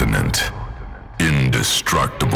continent. Indestructible.